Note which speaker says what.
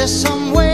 Speaker 1: there some way?